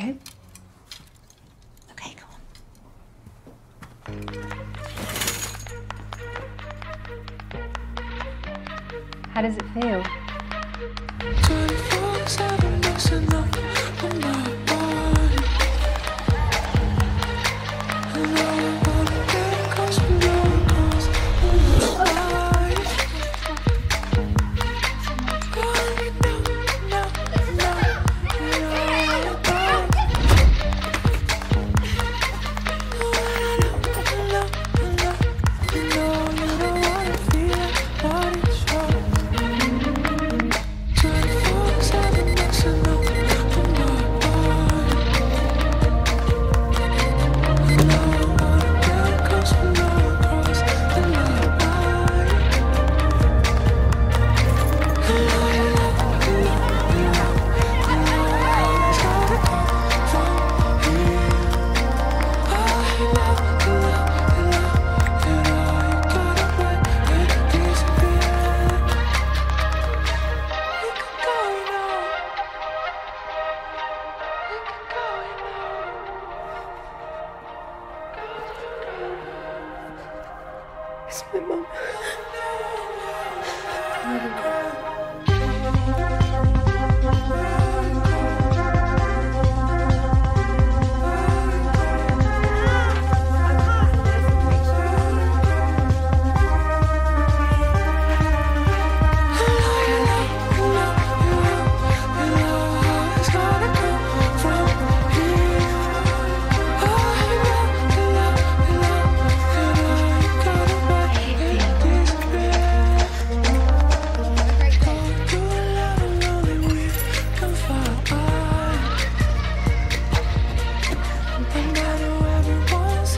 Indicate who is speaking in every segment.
Speaker 1: go.
Speaker 2: Okay, go on.
Speaker 1: How does it feel?
Speaker 3: It's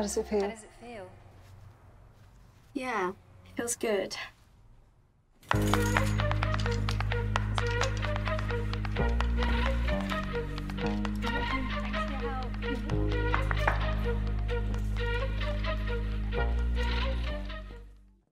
Speaker 1: How does it feel?
Speaker 2: How does it feel?
Speaker 3: Yeah, it feels good.